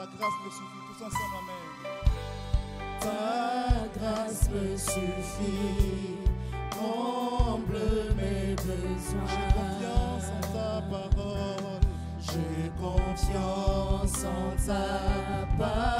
Ta grâce me suffit. Tous ensemble, Amen. Ta grâce me suffit. Comble mes besoins. J'ai confiance en ta parole. J'ai confiance en ta parole.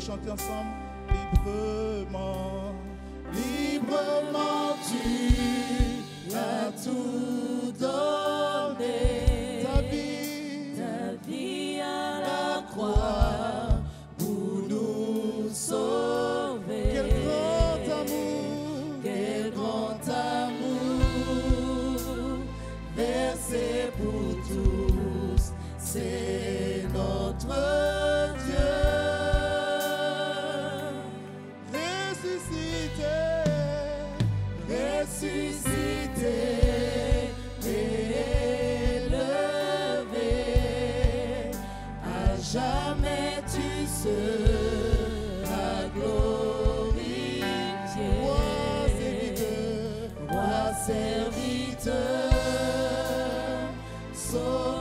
chanter ensemble librement. Tu seras glorie, moi serviteur, roi serviteur, sauf.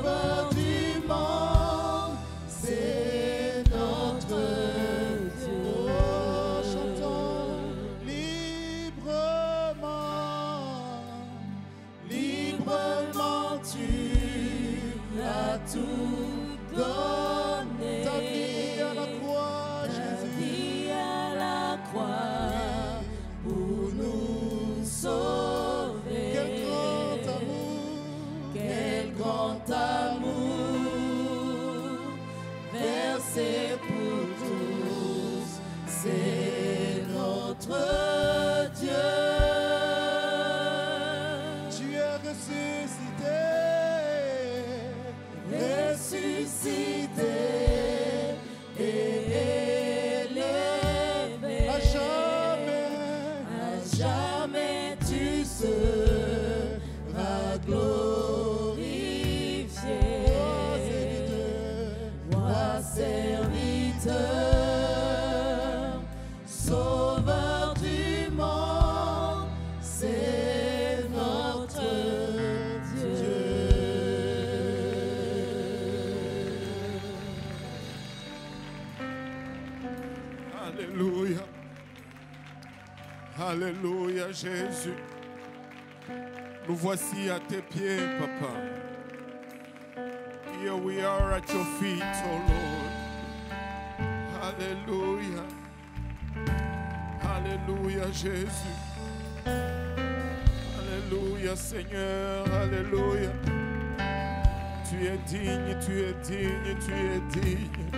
Tous, Alléluia, Jésus. Nous voici à tes pieds, Papa. Here we are at your feet, oh Lord. Alléluia. Alléluia, Jésus. Alléluia, Seigneur. Alléluia. Tu es digne, tu es digne, tu es digne.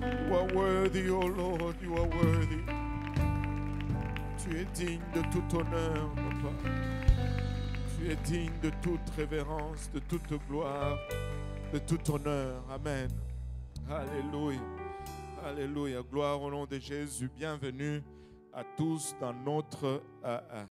You are worthy, oh Lord, you are worthy. Tu es digne de tout honneur, Papa. Tu es digne de toute révérence, de toute gloire, de tout honneur. Amen. Alléluia. Alléluia. Gloire au nom de Jésus. Bienvenue à tous dans notre euh, euh,